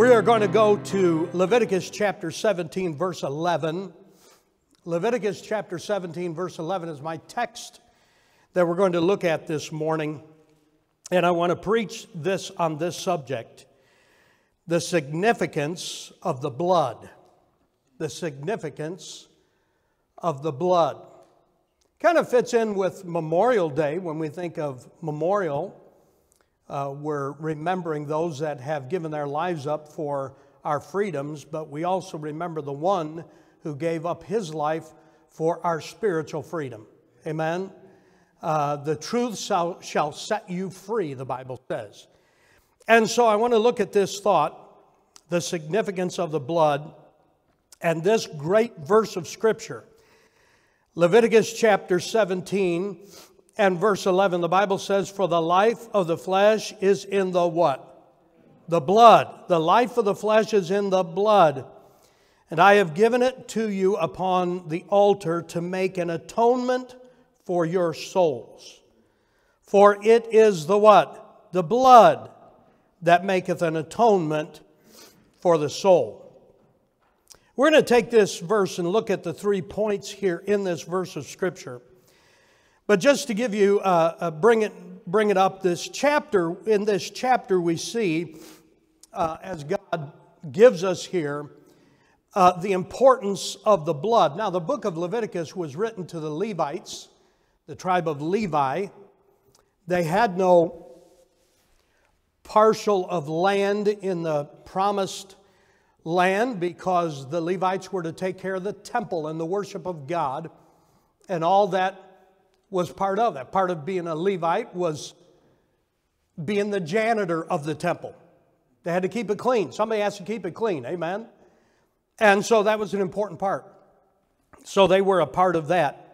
We are going to go to Leviticus chapter 17, verse 11. Leviticus chapter 17, verse 11 is my text that we're going to look at this morning. And I want to preach this on this subject the significance of the blood. The significance of the blood. Kind of fits in with Memorial Day when we think of memorial. Uh, we're remembering those that have given their lives up for our freedoms, but we also remember the one who gave up his life for our spiritual freedom. Amen? Uh, the truth shall, shall set you free, the Bible says. And so I want to look at this thought the significance of the blood and this great verse of Scripture. Leviticus chapter 17 and verse 11, the Bible says, For the life of the flesh is in the what? The blood. The life of the flesh is in the blood. And I have given it to you upon the altar to make an atonement for your souls. For it is the what? The blood that maketh an atonement for the soul. We're going to take this verse and look at the three points here in this verse of Scripture. But just to give you, uh, uh, bring, it, bring it up, this chapter, in this chapter, we see, uh, as God gives us here, uh, the importance of the blood. Now, the book of Leviticus was written to the Levites, the tribe of Levi. They had no parcel of land in the promised land because the Levites were to take care of the temple and the worship of God, and all that was part of that. Part of being a Levite was being the janitor of the temple. They had to keep it clean. Somebody has to keep it clean. Amen. And so that was an important part. So they were a part of that.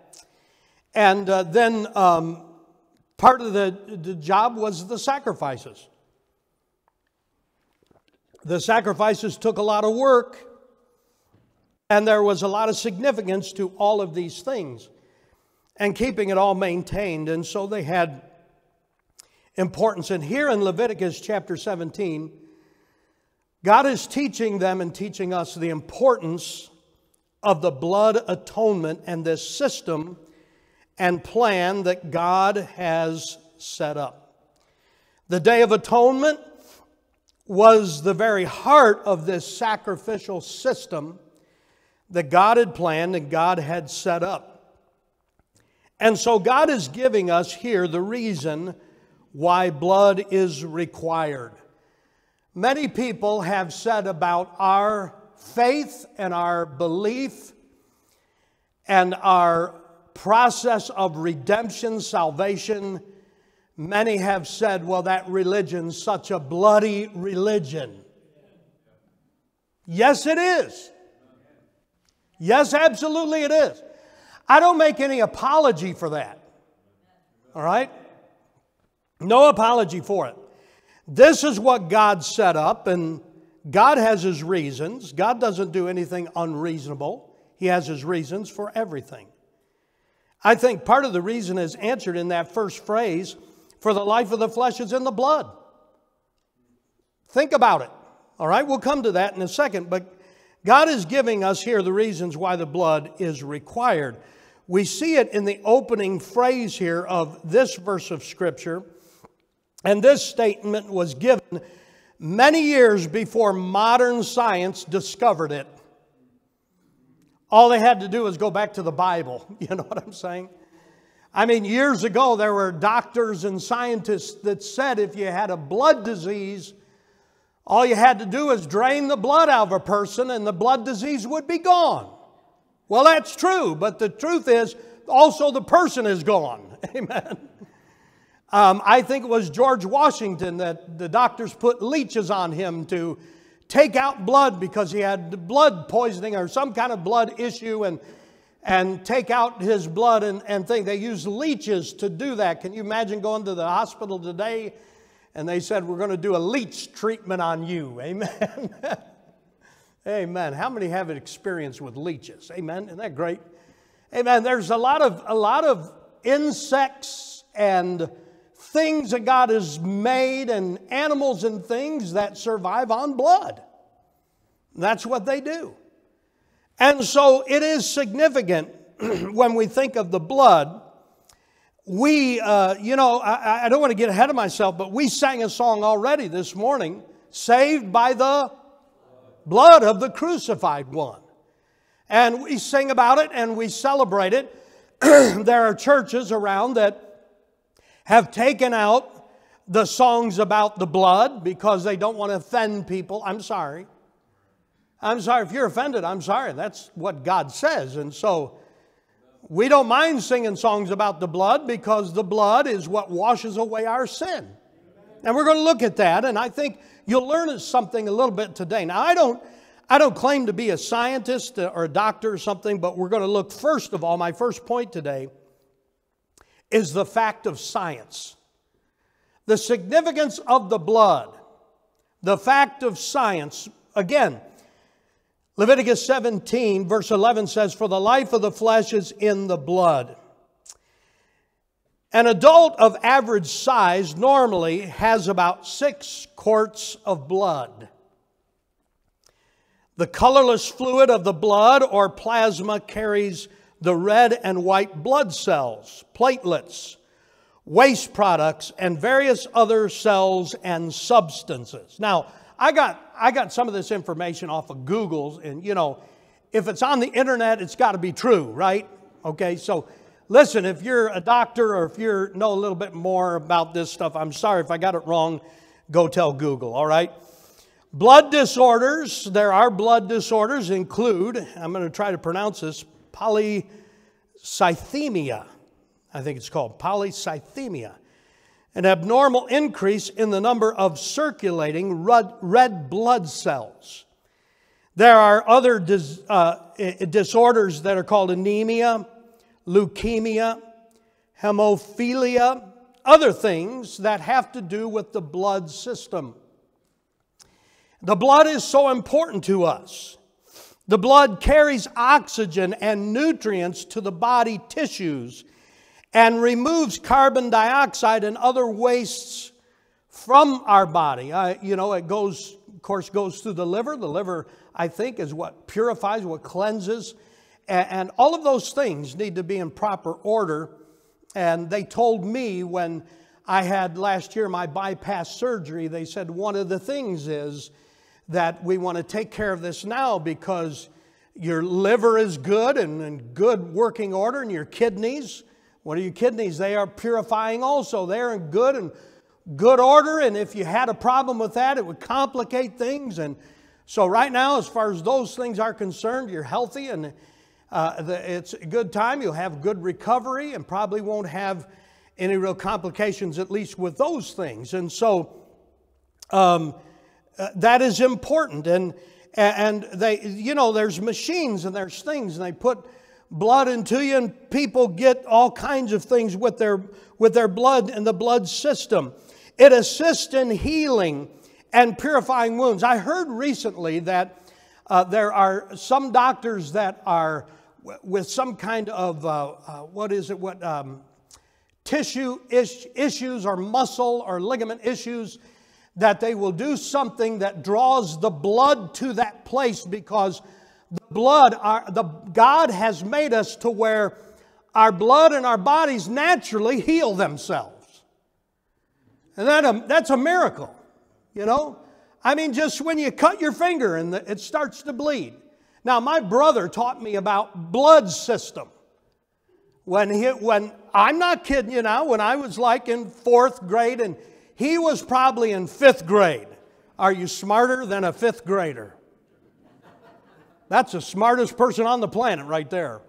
And uh, then um, part of the, the job was the sacrifices. The sacrifices took a lot of work, and there was a lot of significance to all of these things and keeping it all maintained. And so they had importance. And here in Leviticus chapter 17, God is teaching them and teaching us the importance of the blood atonement and this system and plan that God has set up. The Day of Atonement was the very heart of this sacrificial system that God had planned and God had set up. And so God is giving us here the reason why blood is required. Many people have said about our faith and our belief and our process of redemption, salvation. Many have said, well, that religion's such a bloody religion. Yes, it is. Yes, absolutely it is. I don't make any apology for that. All right? No apology for it. This is what God set up, and God has His reasons. God doesn't do anything unreasonable, He has His reasons for everything. I think part of the reason is answered in that first phrase for the life of the flesh is in the blood. Think about it. All right, we'll come to that in a second, but God is giving us here the reasons why the blood is required. We see it in the opening phrase here of this verse of Scripture and this statement was given many years before modern science discovered it. All they had to do was go back to the Bible. You know what I'm saying? I mean, years ago, there were doctors and scientists that said if you had a blood disease, all you had to do is drain the blood out of a person and the blood disease would be gone. Well, that's true, but the truth is also the person is gone. Amen. Um, I think it was George Washington that the doctors put leeches on him to take out blood because he had blood poisoning or some kind of blood issue and, and take out his blood and, and think. They used leeches to do that. Can you imagine going to the hospital today and they said, We're going to do a leech treatment on you? Amen. Amen. How many have an experience with leeches? Amen. Isn't that great? Amen. There's a lot of, a lot of insects and things that God has made and animals and things that survive on blood. That's what they do. And so it is significant when we think of the blood. We, uh, you know, I, I don't want to get ahead of myself, but we sang a song already this morning saved by the blood of the crucified one. And we sing about it and we celebrate it. there are churches around that have taken out the songs about the blood because they don't want to offend people. I'm sorry. I'm sorry. If you're offended, I'm sorry. That's what God says. And so we don't mind singing songs about the blood because the blood is what washes away our sin. And we're going to look at that, and I think you'll learn something a little bit today. Now, I don't, I don't claim to be a scientist uh, or a doctor or something, but we're going to look first of all, my first point today is the fact of science. The significance of the blood, the fact of science. Again, Leviticus 17, verse 11 says, For the life of the flesh is in the blood. An adult of average size normally has about six quarts of blood. The colorless fluid of the blood or plasma carries the red and white blood cells, platelets, waste products, and various other cells and substances. Now, I got, I got some of this information off of Google's, and you know, if it's on the internet, it's got to be true, right? Okay, so listen, if you're a doctor or if you know a little bit more about this stuff, I'm sorry if I got it wrong, go tell Google, all right? Blood disorders, there are blood disorders, include, I'm going to try to pronounce this, polycythemia. I think it's called polycythemia. An abnormal increase in the number of circulating red blood cells. There are other dis, uh, disorders that are called anemia, leukemia, hemophilia, other things that have to do with the blood system. The blood is so important to us. The blood carries oxygen and nutrients to the body tissues and removes carbon dioxide and other wastes from our body. Uh, you know, it goes, of course, goes through the liver. The liver, I think, is what purifies, what cleanses. And, all of those things need to be in proper order. And they told me when I had last year my bypass surgery, they said one of the things is that we want to take care of this now because your liver is good and in good working order, and your kidneys, what are your kidneys? They are purifying also. They're in good and good order, and if you had a problem with that, it would complicate things. And so, right now, as far as those things are concerned, you're healthy and uh, the, it's a good time. You'll have good recovery and probably won't have any real complications, at least with those things. And so, um, uh, that is important. And, and they, you know, there's machines and there's things, and they put blood into you, and people get all kinds of things with their, with their blood and the blood system. It assists in healing and purifying wounds. I heard recently that uh, there are some doctors that are with some kind of, uh, uh, what is it, what, um, tissue is- issues or muscle or ligament issues that they will do something that draws the blood to that place because the blood, our, the, God has made us to where our blood and our bodies naturally heal themselves. And that, um, that's a miracle, you know? I mean, just when you cut your finger and the, it starts to bleed. Now, my brother taught me about blood system. When, he, when I'm not kidding you now, when I was like in fourth grade and he was probably in fifth grade. Are you smarter than a fifth grader? That's the smartest person on the planet right there.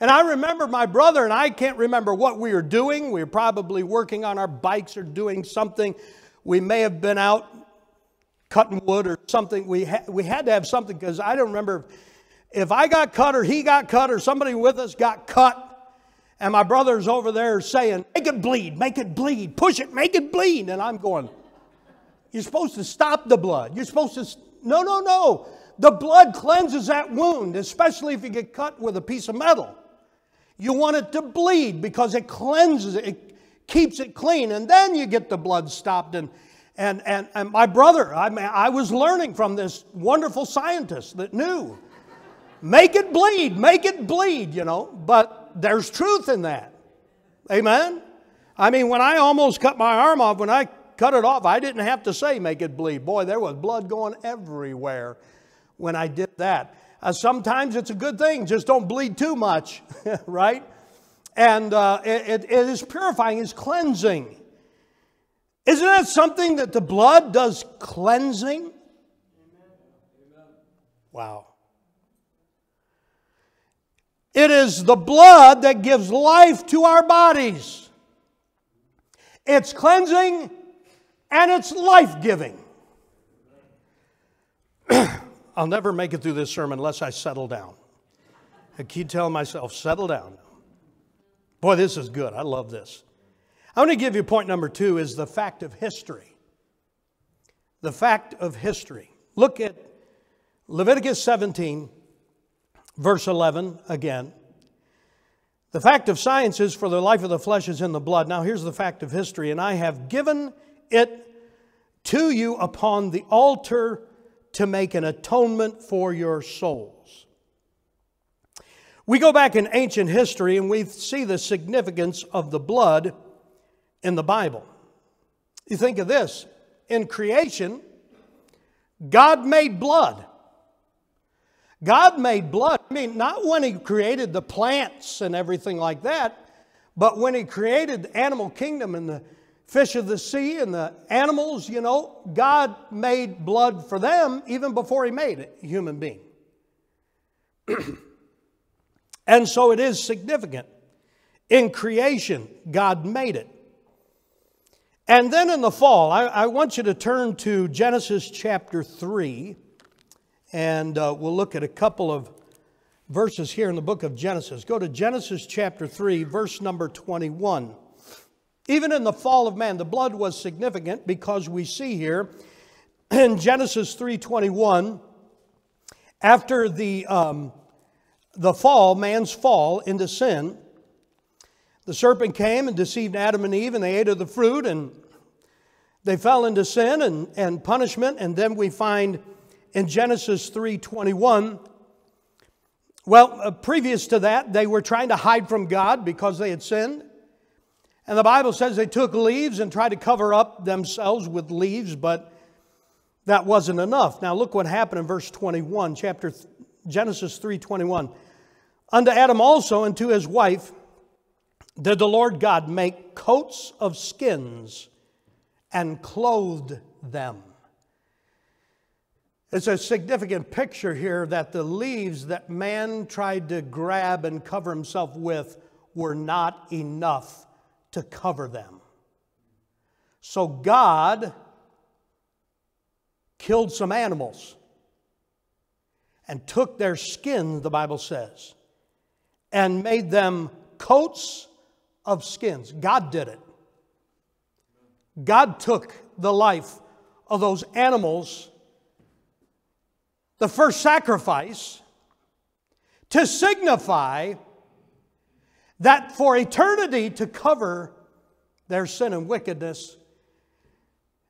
And I remember my brother, and I can't remember what we were doing. We were probably working on our bikes or doing something. We may have been out cutting wood or something. We, ha- we had to have something because I don't remember if I got cut or he got cut or somebody with us got cut. And my brother's over there saying, Make it bleed, make it bleed, push it, make it bleed. And I'm going, You're supposed to stop the blood. You're supposed to, no, no, no. The blood cleanses that wound, especially if you get cut with a piece of metal. You want it to bleed because it cleanses it, it keeps it clean, and then you get the blood stopped. And, And, and, and my brother, I, mean, I was learning from this wonderful scientist that knew. Make it bleed, make it bleed, you know. But there's truth in that. Amen? I mean, when I almost cut my arm off, when I cut it off, I didn't have to say make it bleed. Boy, there was blood going everywhere when I did that. Uh, sometimes it's a good thing, just don't bleed too much, right? And uh, it, it is purifying, it's cleansing. Isn't that something that the blood does cleansing? Wow. It is the blood that gives life to our bodies. It's cleansing and it's life giving. I'll never make it through this sermon unless I settle down. I keep telling myself, settle down. Boy, this is good. I love this. I want to give you point number two is the fact of history. The fact of history. Look at Leviticus 17, verse 11 again. The fact of science is for the life of the flesh is in the blood. Now, here's the fact of history. And I have given it to you upon the altar to make an atonement for your souls. We go back in ancient history and we see the significance of the blood in the Bible. You think of this in creation, God made blood. God made blood. I mean, not when He created the plants and everything like that, but when He created the animal kingdom and the fish of the sea and the animals, you know, God made blood for them even before He made a human being. and so it is significant. In creation, God made it. And then in the fall, I, I want you to turn to Genesis chapter 3, and uh, we'll look at a couple of verses here in the book of Genesis. Go to Genesis chapter 3, verse number 21. Even in the fall of man, the blood was significant because we see here in Genesis 3:21, after the, um, the fall, man's fall into sin, the serpent came and deceived Adam and Eve, and they ate of the fruit, and they fell into sin and, and punishment. And then we find in Genesis 3:21, well, uh, previous to that, they were trying to hide from God because they had sinned. And the Bible says they took leaves and tried to cover up themselves with leaves, but that wasn't enough. Now look what happened in verse 21, chapter Genesis 3:21. Unto Adam also and to his wife did the Lord God make coats of skins and clothed them. It's a significant picture here that the leaves that man tried to grab and cover himself with were not enough to cover them. So God killed some animals and took their skin, the Bible says, and made them coats of skins. God did it. God took the life of those animals, the first sacrifice, to signify that for eternity to cover their sin and wickedness.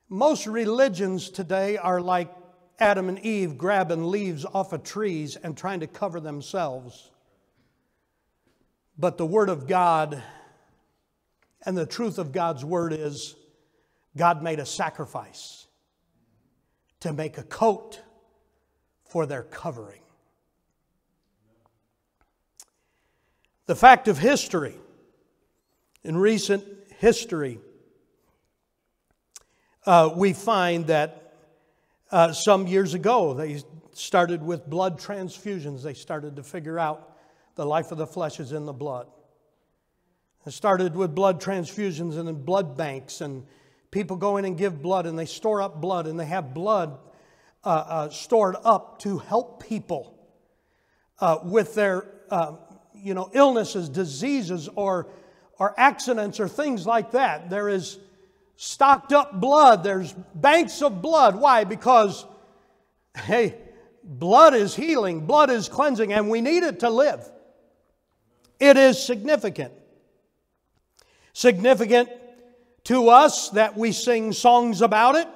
Most religions today are like Adam and Eve grabbing leaves off of trees and trying to cover themselves. But the Word of God and the truth of God's word is God made a sacrifice to make a coat for their covering. The fact of history, in recent history, uh, we find that uh, some years ago they started with blood transfusions. They started to figure out the life of the flesh is in the blood. It started with blood transfusions and then blood banks, and people go in and give blood, and they store up blood, and they have blood uh, uh, stored up to help people uh, with their uh, you know, illnesses, diseases, or, or accidents, or things like that. There is stocked up blood, there's banks of blood. Why? Because, hey, blood is healing, blood is cleansing, and we need it to live. It is significant significant to us that we sing songs about it.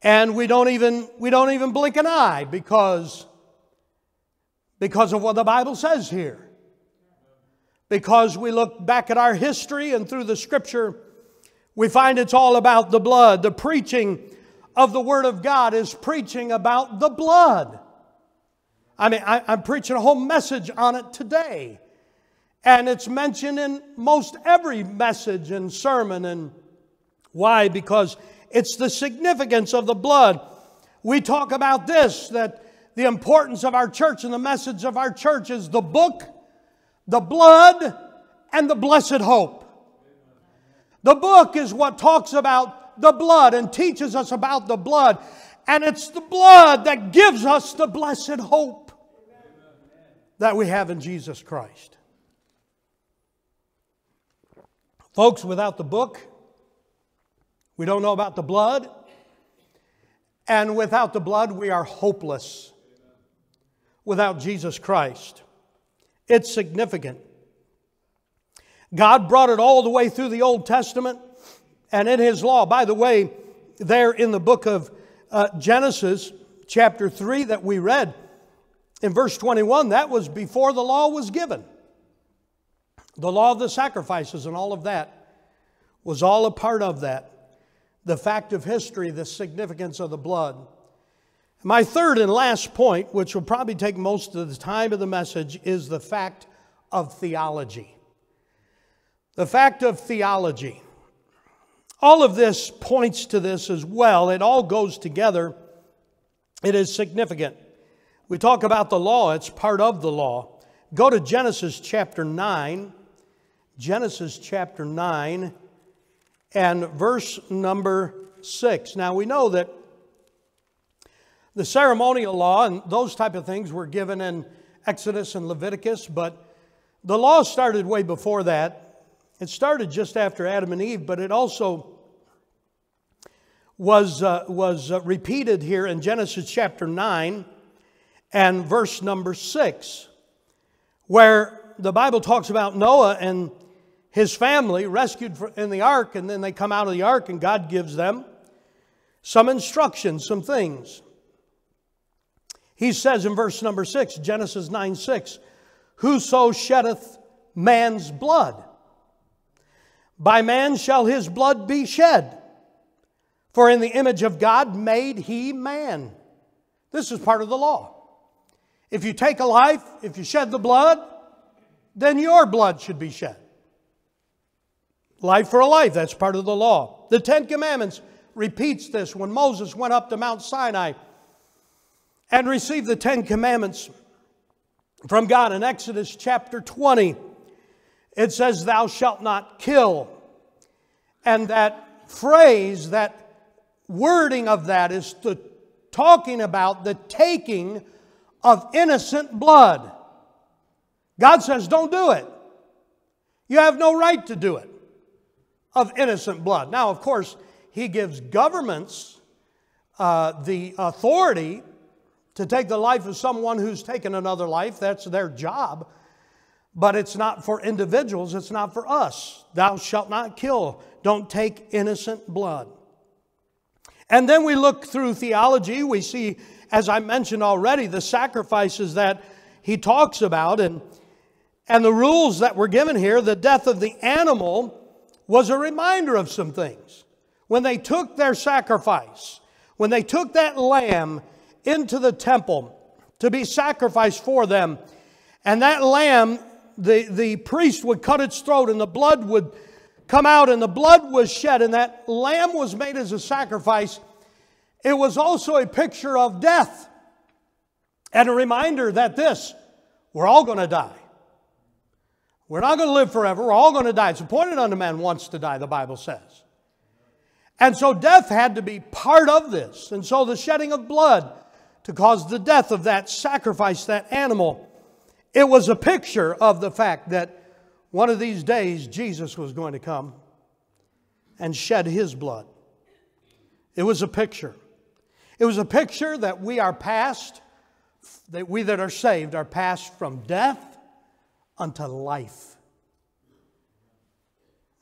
And we don't even, we don't even blink an eye because, because of what the Bible says here. Because we look back at our history and through the scripture, we find it's all about the blood. The preaching of the Word of God is preaching about the blood. I mean, I, am preaching a whole message on it today. And it's mentioned in most every message and sermon. And why? Because it's the significance of the blood. We talk about this that the importance of our church and the message of our church is the book, the blood, and the blessed hope. The book is what talks about the blood and teaches us about the blood. And it's the blood that gives us the blessed hope that we have in Jesus Christ. Folks, without the book, we don't know about the blood. And without the blood, we are hopeless without Jesus Christ. It's significant. God brought it all the way through the Old Testament and in His law. By the way, there in the book of uh, Genesis, chapter 3, that we read in verse 21, that was before the law was given. The law of the sacrifices and all of that was all a part of that the fact of history, the significance of the blood. My third and last point, which will probably take most of the time of the message, is the fact of theology. The fact of theology. All of this points to this as well. It all goes together. It is significant. We talk about the law, it's part of the law. Go to Genesis chapter 9. Genesis chapter 9 and verse number 6. Now we know that the ceremonial law and those type of things were given in Exodus and Leviticus, but the law started way before that. It started just after Adam and Eve, but it also was, uh, was uh, repeated here in Genesis chapter 9 and verse number 6, where the Bible talks about Noah and his family rescued in the ark, and then they come out of the ark, and God gives them some instructions, some things. He says in verse number 6, Genesis 9 6, Whoso sheddeth man's blood, by man shall his blood be shed. For in the image of God made he man. This is part of the law. If you take a life, if you shed the blood, then your blood should be shed. Life for a life, that's part of the law. The Ten Commandments repeats this when Moses went up to Mount Sinai and received the Ten Commandments from God in Exodus chapter 20. It says, Thou shalt not kill. And that phrase, that wording of that is to, talking about the taking of innocent blood. God says, Don't do it. You have no right to do it of innocent blood. Now, of course, he gives governments uh, the authority to take the life of someone who's taken another life. That's their job. But it's not for individuals, it's not for us. Thou shalt not kill. Don't take innocent blood. And then we look through theology, we see, as I mentioned already, the sacrifices that he talks about and, and the rules that were given here. The death of the animal was a reminder of some things. When they took their sacrifice, when they took that lamb into the temple to be sacrificed for them, and that lamb, the, the priest would cut its throat and the blood would come out and the blood was shed, and that lamb was made as a sacrifice, it was also a picture of death and a reminder that this, we're all going to die. We're not going to live forever. We're all going to die. It's appointed unto man once to die, the Bible says. And so death had to be part of this. And so the shedding of blood to cause the death of that sacrifice, that animal, it was a picture of the fact that one of these days Jesus was going to come and shed his blood. It was a picture. It was a picture that we are passed, that we that are saved are passed from death unto life.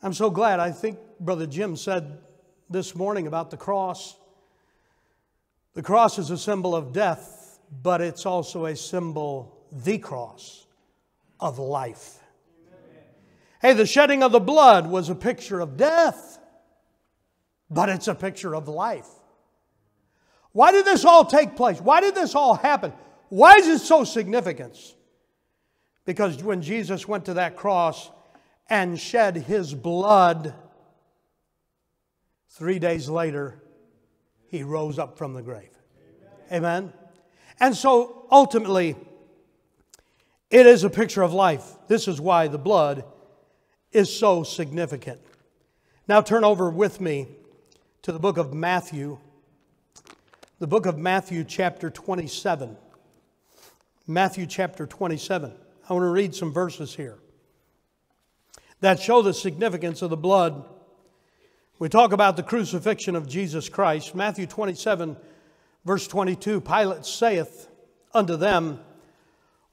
I'm so glad. I think Brother Jim said this morning about the cross. The cross is a symbol of death, but it's also a symbol, the cross, of life. Hey, the shedding of the blood was a picture of death, but it's a picture of life. Why did this all take place? Why did this all happen? Why is it so significant? Because when Jesus went to that cross and shed his blood, three days later, he rose up from the grave. Amen. And so ultimately, it is a picture of life. This is why the blood is so significant. Now turn over with me to the book of Matthew, the book of Matthew, chapter 27. Matthew, chapter 27. I want to read some verses here that show the significance of the blood. We talk about the crucifixion of Jesus Christ. Matthew 27, verse 22 Pilate saith unto them,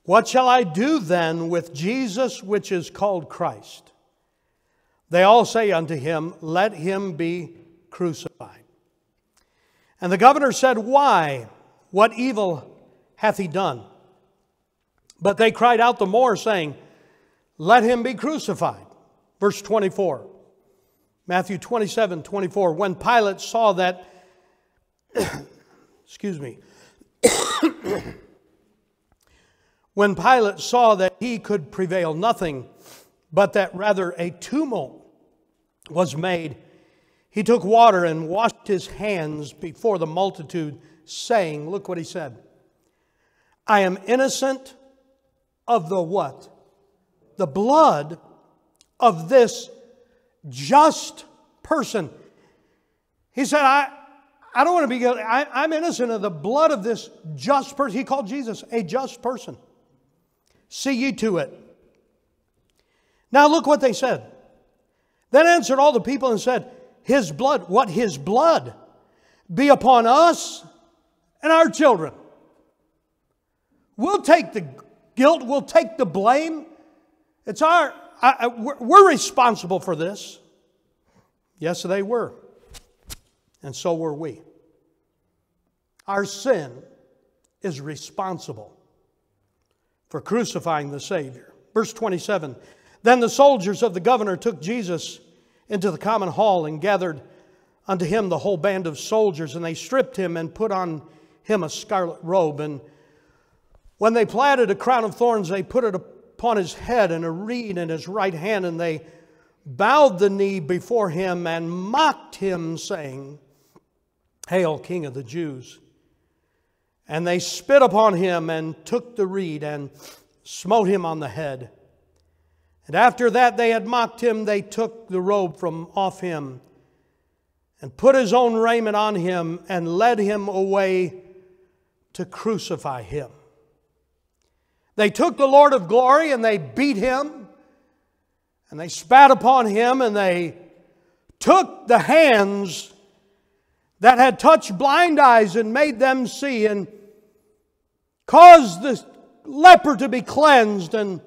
What shall I do then with Jesus which is called Christ? They all say unto him, Let him be crucified. And the governor said, Why? What evil hath he done? But they cried out the more, saying, Let him be crucified. Verse 24, Matthew 27 24. When Pilate saw that, excuse me, when Pilate saw that he could prevail nothing, but that rather a tumult was made, he took water and washed his hands before the multitude, saying, Look what he said. I am innocent of the what? The blood of this just person. He said, I, I don't want to be, I, I'm innocent of the blood of this just person. He called Jesus a just person. See ye to it. Now look what they said. Then answered all the people and said, His blood, what his blood, be upon us and our children. We'll take the guilt, we'll take the blame. It's our, I, we're, we're responsible for this. Yes, they were. And so were we. Our sin is responsible for crucifying the Savior. Verse 27 Then the soldiers of the governor took Jesus into the common hall and gathered unto him the whole band of soldiers, and they stripped him and put on him a scarlet robe. And when they platted a crown of thorns, they put it upon his head and a reed in his right hand, and they bowed the knee before him and mocked him, saying, Hail, King of the Jews! And they spit upon him and took the reed and smote him on the head. And after that they had mocked him, they took the robe from off him and put his own raiment on him and led him away to crucify him. They took the Lord of glory and they beat him. And they spat upon him and they took the hands that had touched blind eyes and made them see and caused the leper to be cleansed and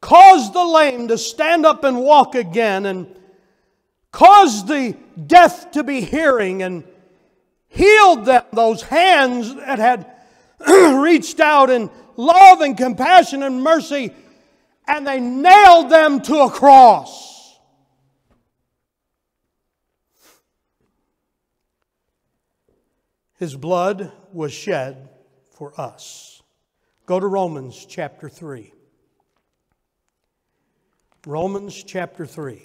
caused the lame to stand up and walk again, and caused the deaf to be hearing, and healed them, those hands that had reached out in love and compassion and mercy, and they nailed them to a cross. His blood was shed for us. Go to Romans chapter 3. Romans chapter 3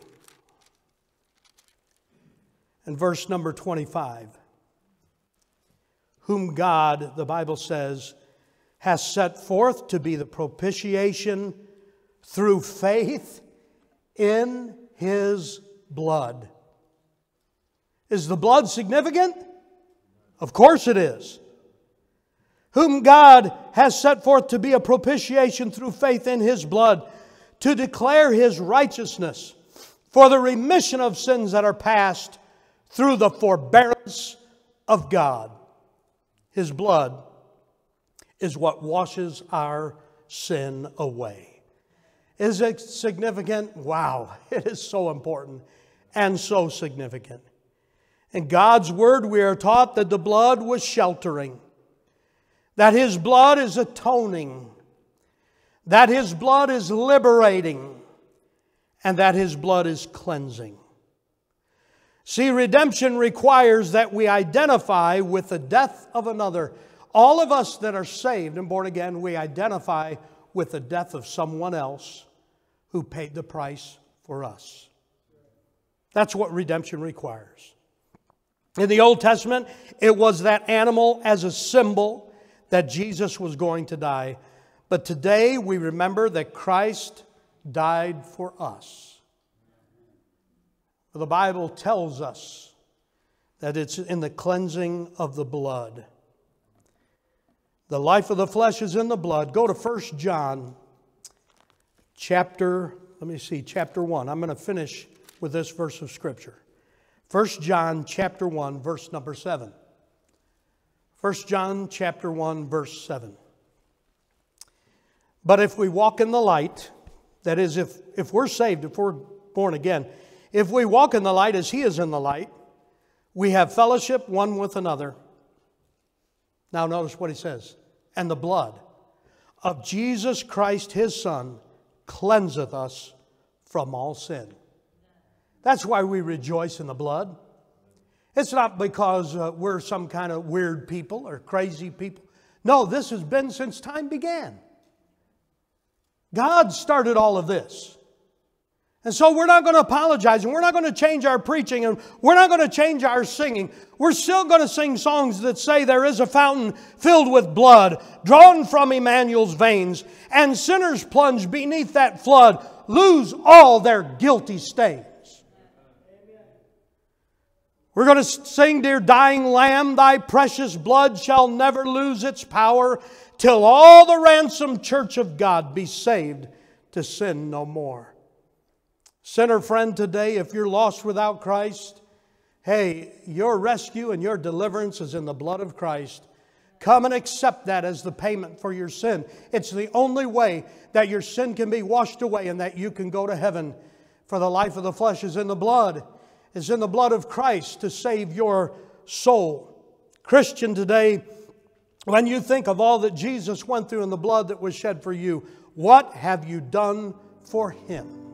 and verse number 25. Whom God, the Bible says, has set forth to be the propitiation through faith in his blood. Is the blood significant? Of course it is. Whom God has set forth to be a propitiation through faith in his blood to declare his righteousness for the remission of sins that are past through the forbearance of God. His blood is what washes our sin away. Is it significant? Wow, it is so important and so significant. In God's Word, we are taught that the blood was sheltering, that His blood is atoning, that His blood is liberating, and that His blood is cleansing. See, redemption requires that we identify with the death of another. All of us that are saved and born again, we identify with the death of someone else who paid the price for us. That's what redemption requires. In the Old Testament, it was that animal as a symbol that Jesus was going to die. But today we remember that Christ died for us. The Bible tells us that it's in the cleansing of the blood. The life of the flesh is in the blood. Go to 1 John chapter, let me see, chapter 1. I'm going to finish with this verse of Scripture. 1 John chapter 1, verse number 7. 1 John chapter 1, verse 7. But if we walk in the light, that is, if, if we're saved, if we're born again, if we walk in the light as He is in the light, we have fellowship one with another. Now, notice what He says and the blood of Jesus Christ, His Son, cleanseth us from all sin. That's why we rejoice in the blood. It's not because uh, we're some kind of weird people or crazy people. No, this has been since time began. God started all of this. And so we're not going to apologize and we're not going to change our preaching and we're not going to change our singing. We're still going to sing songs that say there is a fountain filled with blood drawn from Emmanuel's veins and sinners plunge beneath that flood lose all their guilty stains. We're going to sing, Dear dying lamb, thy precious blood shall never lose its power till all the ransomed church of God be saved to sin no more. Sinner friend, today, if you're lost without Christ, hey, your rescue and your deliverance is in the blood of Christ. Come and accept that as the payment for your sin. It's the only way that your sin can be washed away and that you can go to heaven. For the life of the flesh is in the blood is in the blood of Christ to save your soul. Christian, today, when you think of all that Jesus went through in the blood that was shed for you, what have you done for him?